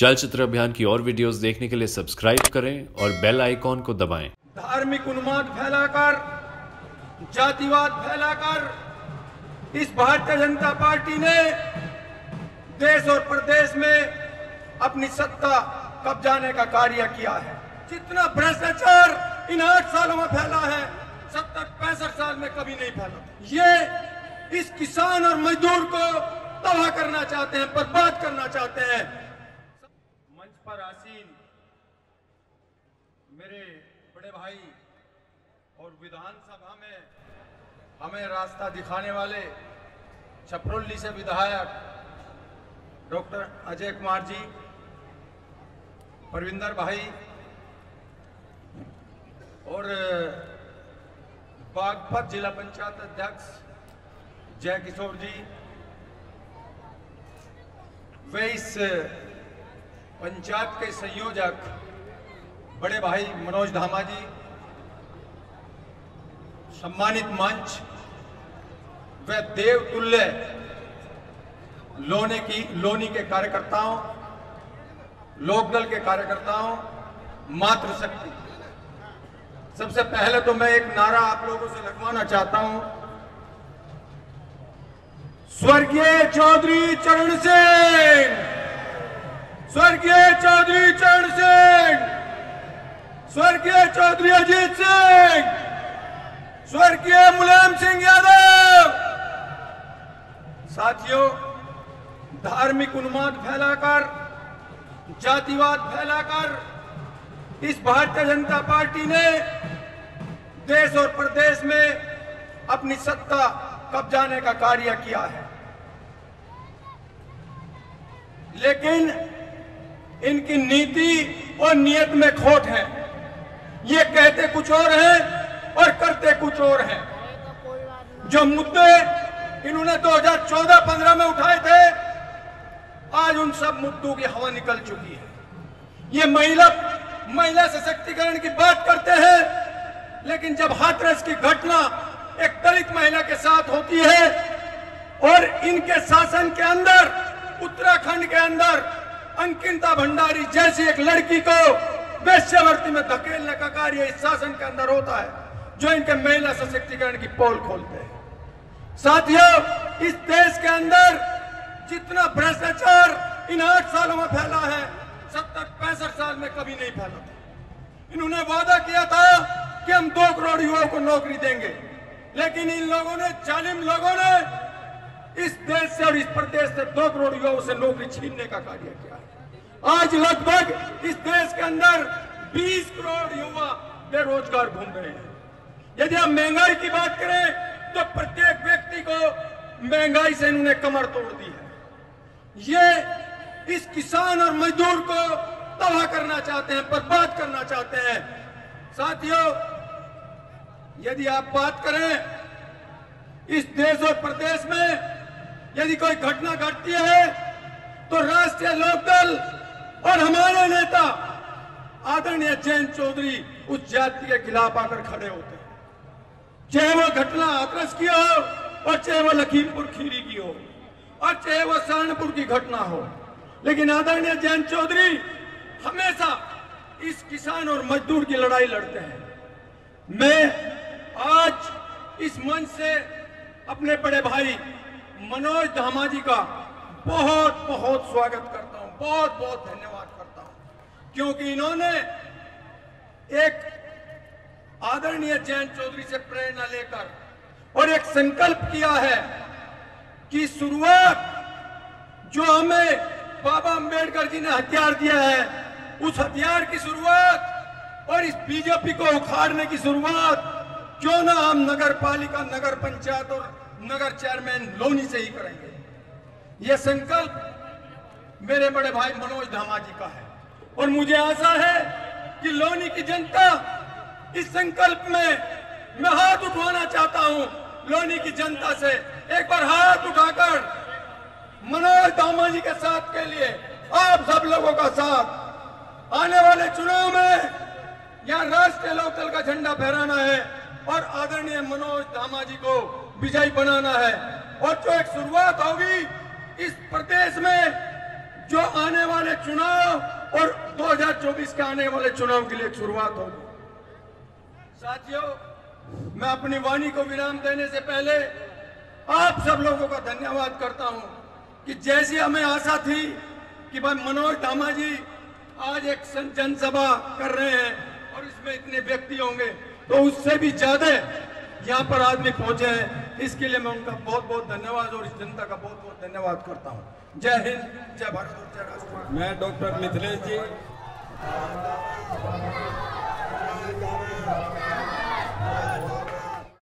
चलचित्र अभियान की और वीडियोस देखने के लिए सब्सक्राइब करें और बेल आइकॉन को दबाएँ। धार्मिक उन्माद फैलाकर, जातिवाद फैलाकर, इस भारतीय जनता पार्टी ने देश और प्रदेश में अपनी सत्ता कब्जाने का कार्य किया है। जितना भ्रष्टाचार इन आठ सालों में फैला है सत्तर पैंसठ साल में कभी नहीं फैला। ये इस किसान और मजदूर को तबाह करना चाहते हैं, बर्बाद करना चाहते हैं। आसीन मेरे बड़े भाई और विधानसभा में हमें रास्ता दिखाने वाले छपरोली से विधायक डॉक्टर अजय कुमार जी, परविंदर भाई और, बागपत जिला पंचायत अध्यक्ष जय किशोर जी, वे इस पंचायत के संयोजक बड़े भाई मनोज धामा जी, सम्मानित मंच व देवतुल्य लोने की, लोनी के कार्यकर्ताओं लोकदल के कार्यकर्ताओं, मातृशक्ति। सबसे पहले तो मैं एक नारा आप लोगों से लगवाना चाहता हूँ। स्वर्गीय चौधरी चरण सिंह स्वर्गीय चौधरी चरण सिंह। स्वर्गीय चौधरी अजीत सिंह। स्वर्गीय मुलायम सिंह यादव। साथियों, धार्मिक उन्माद फैलाकर, जातिवाद फैलाकर, इस भारतीय जनता पार्टी ने देश और प्रदेश में अपनी सत्ता कब्जाने का कार्य किया है। लेकिन इनकी नीति और नियत में खोट है। ये कहते कुछ और हैं और करते कुछ और हैं। जो मुद्दे इन्होंने 2014-15 में उठाए थे, आज उन सब मुद्दों की हवा निकल चुकी है। ये महिला महिला सशक्तिकरण की बात करते हैं, लेकिन जब हाथरस की घटना एक दलित महिला के साथ होती है, और इनके शासन के अंदर, उत्तराखंड के अंदर अंकिता भंडारी जैसी एक लड़की को वेश्यावर्ती में धकेलने का कार्य इस शासन के अंदर होता है, जो इनके महिला सशक्तिकरण की पोल खोलते हैं। साथियों, इस देश के अंदर जितना भ्रष्टाचार इन आठ सालों में फैला है, सत्तर पैंसठ साल में कभी नहीं फैला था। इन्होंने वादा किया था कि हम दो करोड़ युवाओं को नौकरी देंगे, लेकिन इन लोगों ने, जालिम लोगों ने इस देश से और इस प्रदेश से दो करोड़ युवाओं से नौकरी छीनने का कार्य किया है। आज लगभग इस देश के अंदर 20 करोड़ युवा बेरोजगार घूम रहे हैं। यदि हम महँगाई की बात करें तो प्रत्येक व्यक्ति को महँगाई से इन्होंने कमर तोड़ दी है। ये इस किसान और मजदूर को तबाह करना चाहते हैं, बर्बाद करना चाहते हैं। साथियों, यदि आप बात करें, इस देश और प्रदेश में यदि कोई घटना घटती है तो राष्ट्रीय लोकदल और हमारे नेता, आदरणीय जैन चौधरी, उस जाति के खिलाफ आकर खड़े होते हैं। चाहे वो घटना हाथरस की हो, और चाहे वो लखीमपुर खीरी की हो, और चाहे वो सहारनपुर की घटना हो, लेकिन आदरणीय जैन चौधरी, हमेशा इस किसान और मजदूर की लड़ाई लड़ते हैं। मैं आज इस मंच से अपने बड़े भाई मनोज धामा जी का बहुत बहुत स्वागत करता हूँ। बहुत बहुत धन्यवाद करता हूँ। क्योंकि इन्होंने एक आदरणीय जैन चौधरी से प्रेरणा लेकर और एक संकल्प किया है कि शुरुआत जो हमें बाबा अंबेडकर जी ने हथियार दिया है, उस हथियार की शुरुआत और इस बीजेपी को उखाड़ने की शुरुआत, क्यों ना हम नगर पालिका नगर पंचायत और नगर चेयरमैन लोनी से ही करेंगे। यह संकल्प मेरे बड़े भाई मनोज धामा जी का है। और मुझे आशा है कि लोनी की जनता इस संकल्प में मैं हाथ उठवाना चाहता हूँ। लोनी की जनता से एक बार हाथ उठाकर मनोज धामा जी के साथ के लिए आप सब लोगों का साथ आने वाले चुनाव में यहाँ राष्ट्रीय लोकदल का झंडा फहराना है। और आदरणीय मनोज धामा जी को विजयी बनाना है। और जो एक शुरुआत होगी, इस प्रदेश में जो आने वाले चुनाव और 2024 के आने वाले चुनाव के लिए शुरुआत होगी। साथियों, मैं अपनी वाणी को विराम देने से पहले आप सब लोगों का धन्यवाद करता हूँ कि जैसी हमें आशा थी कि भाई मनोज धामा जी आज एक जनसभा कर रहे हैं और इसमें इतने व्यक्ति होंगे तो उससे भी ज़्यादा यहाँ पर आदमी पहुँचे हैं। इसके लिए मैं उनका बहुत बहुत धन्यवाद और इस जनता का बहुत बहुत धन्यवाद करता हूँ। जय हिंद जय भारत और जय राष्ट्र मैं डॉक्टर मिथिलेश जी।